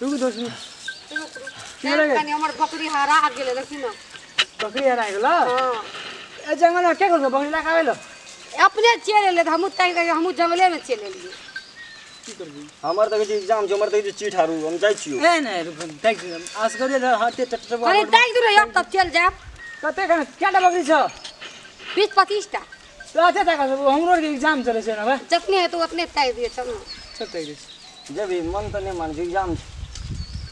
रुक रुक लगे? कनी हमर बकरी हरा गेले देखी ना। बकरी हरा गेल? हाँ। ए जंगल में के करबो बकरी लगावे लो अपने चले ले हमू तई हमू जंगले में चले लिए की करबी हमर त एग्ज़ाम छै हमर त कहै चिट हारू हम जाइ छियो। ए नहीं रुक देख आज करे द हाथे टट अरे तई दूर अब तब चल जाब कते कने केटा बकरी छ? 20 25 टा राते तक हमरो के एग्ज़ाम चले छै ना बा जतने है तो उतने तय दिए चल ना छते के जेबी मन त नै मान्छ एग्ज़ाम छै।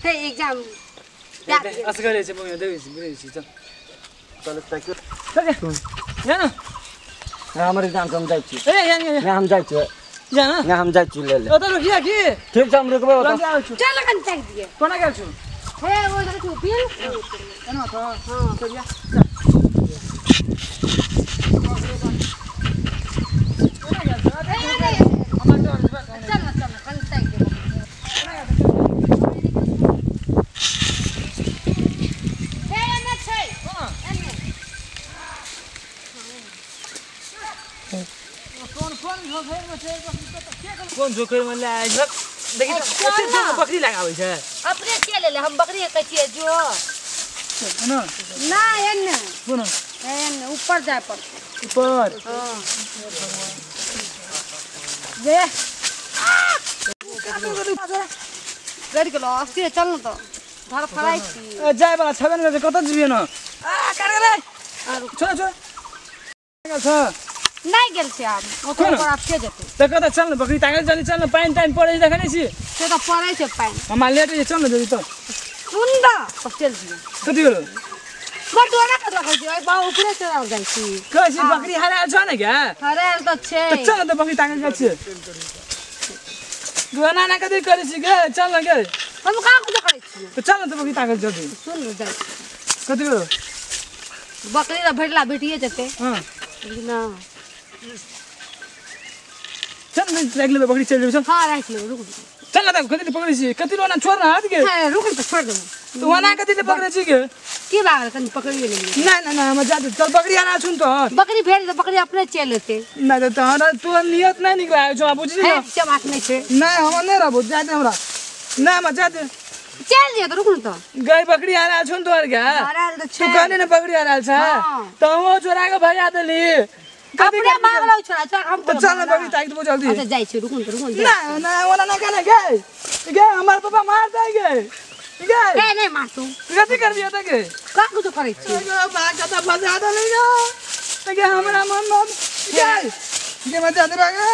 हे एग्जाम आज करे छै बगै देबी छी बुझै छी चल चल तक चल जा ना हमर एग्जाम छै हम जाइ छियो ए या या नै हम जाइ छियो जा ना नै हम जाइ छियो ले ले ओ त रुकिया की ठीक छ हम रुकबै लंग ओतऽ जाऊ छु चल कन तय दिए कोना गेल कौन जोकर मन ले आए सब देखिए अच्छे से बकरी लगा हुई है अपने क्या ले ले हम बकरी के छिए जो। ना। ना एन सुनो एन ऊपर जाए पर ऊपर हां जे। गाड़ी के लो अस्ति चल न त। घर फराइ छी। जाय वाला छबे न कतै जिबिए न आ कर गले छोरा छोरा छ। नहीं गेल छै आब ओकर आब के जेतै त कत चल न बकरी तागल चल चल न पाइन ताइन पड़े देखने छी से तो पड़ै छै पानि हमा लेट है चल न जल्दी त सुंदर तब चल गेलो बड़ डोरा कत रखै छी ओइ बा ऊपरे चढ़ाव जाइ छी कहै छी बकरी हरा छ न क्या अरे तो छै त चल बकरी छी दुआना ना करे छी गे चल न गे हम कहाँ कुछ करै छी त चल न बकरी जल्दी सुन न जाइ बकरी भेटला भेटिए जेतै हां ना चल न देख ले बकरी चल चल। हाँ राख लो रुक चल न त कति पकड़े छी कति लोना छोड़ न हाथ के है रुक तो छोड़ दो। त वना कति ले पकड़े छी के? की बात कनी पकड़िए लेंगे ना ना ना हम जाते चल बकरी आना छुन तो। बकरी भेड़ तो बकरी अपने चल लेते ना तो तहरा तू नियत नहीं निकलायो छ बुझली है से नहीं छै ना हम नहीं रहबो जाते हमरा। ना हम जाते चल जे तो रुक तो। गाय बकरी आ रहा छुन तोर क्या? अरे तो तू छै। कहले ना बकरी आ रहा छ? हाँ। तो वो चोरा के भगा देली। कभी मांग लो छोरा चल हम तो चल बबी ताई तो जल्दी। अच्छा जाई छी रुक न तो। रुक न ना ओना ना कहना गे गे हमार पापा मार देंगे? गे ए नहीं मार तू। गति कर दिया था के? का कुछ करे छी बात ज़्यादा फसा दे ना गे हमरा मन मन गे के मज़ा दे बागा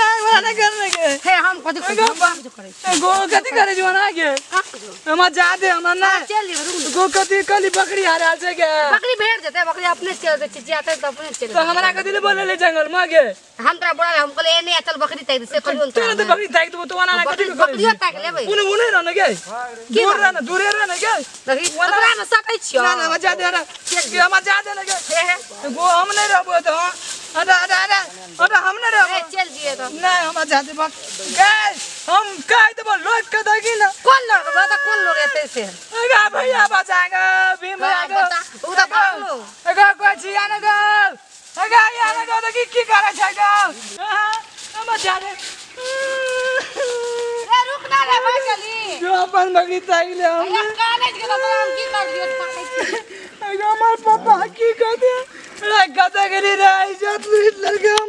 गए वाला ना करने के। हे हम कथि करै। गो कति करे जो ना के? कुछ हम जाते हम ना चल जे रुक न गो कति कली बकरी आ रहा है के बकरी भेड़ जेते बकरी अपने चल दे चिचियाते तो अपने चल तो हमरा कति ले बोले ले जंगल में के हम तोरा बोला हम कहले ए नहीं चल बकरी तक से करियो तू तो बकरी ताक दो तो वाला ना कति बकरी तक लेबै उन्हें उन्हें रहने के? दूर रहना दूर रहना के? देखी ओकरा में सकै छियो ना ना हम जाते ना। के हम के? हे हे। गो हम नहीं रहबो तो अरे अरे अरे अरे हम नहीं रहबो चल दिए तो। नहीं हम जाते बक गए हम कह दे लोग के दगी ना। कौन लोग? बता कौन लोग एते से अगा भैया बचाएगा भीम को बता उ त भागलो कोई छिया ना गल। अगा या ना गल की की करे छै गल हम जाते ए रुक ना रे भाई चली। जो अपन बकरी ताई ले हम कॉलेज के तो हम की कर दियो पकड़ै छी अगा हमार पापा की कहते अरे गदागिरी रहा इज़्ज़त लगा